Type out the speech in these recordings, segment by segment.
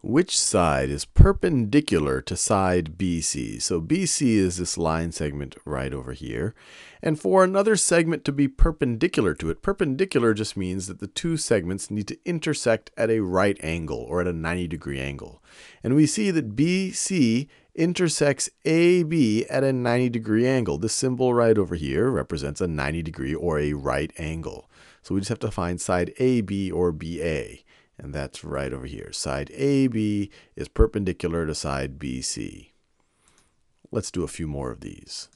which side is perpendicular to side BC. So BC is this line segment right over here. And for another segment to be perpendicular to it, perpendicular just means that the two segments need to intersect at a right angle or at a 90 degree angle. And we see that BC intersects AB at a 90 degree angle. This symbol right over here represents a 90 degree or a right angle. So we just have to find side AB or BA. And that's right over here. Side AB is perpendicular to side BC. Let's do a few more of these.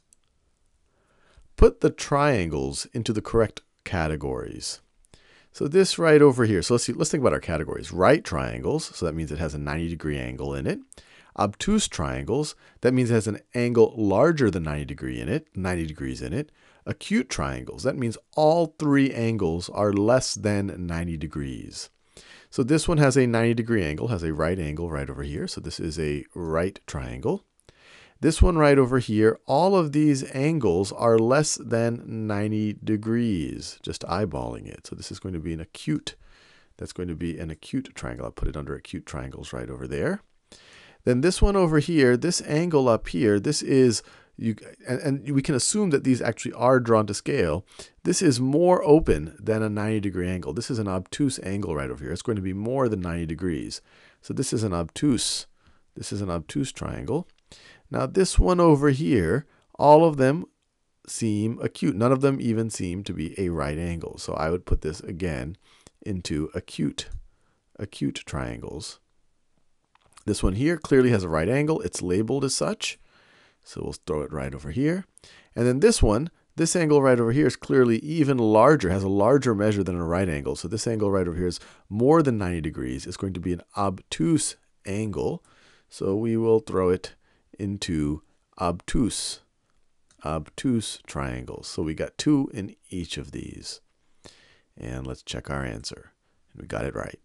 Put the triangles into the correct categories. So this right over here, so let's see, let's think about our categories. Right triangles, so that means it has a 90 degree angle in it. Obtuse triangles, that means it has an angle larger than 90 degree in it, 90 degrees in it. Acute triangles, that means all three angles are less than 90 degrees. So this one has a 90 degree angle, has a right angle right over here. So this is a right triangle. This one right over here, all of these angles are less than 90 degrees, just eyeballing it. So this is going to be an acute, that's going to be an acute triangle. I'll put it under acute triangles right over there. Then this one over here, this angle up here, this is you, and, and, we can assume that these actually are drawn to scale. This is more open than a 90 degree angle. This is an obtuse angle right over here. It's going to be more than 90 degrees. So this is an obtuse. This is an obtuse triangle. Now this one over here, all of them seem acute. None of them even seem to be a right angle. So I would put this again into acute, acute triangles. This one here clearly has a right angle. It's labeled as such. So we'll throw it right over here. And then this one, this angle right over here is clearly even larger, has a larger measure than a right angle. So this angle right over here is more than 90 degrees. It's going to be an obtuse angle. So we will throw it into obtuse, obtuse triangles. So we got two in each of these. And let's check our answer. And we got it right.